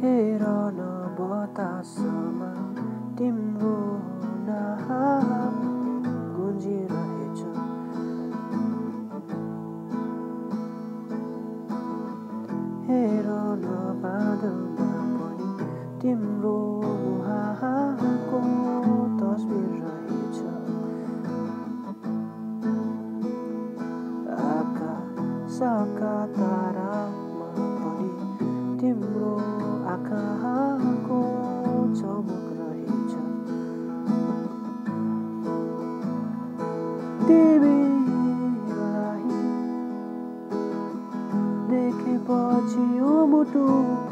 हेर न बतासमा तिम्रो नाम गुन्जिरहेछ। हेर न बादलमा पनि तिम्रो मुहाको तस्बिर रहेछ। तारामा पनि तिम्रो आँखा pode o mutu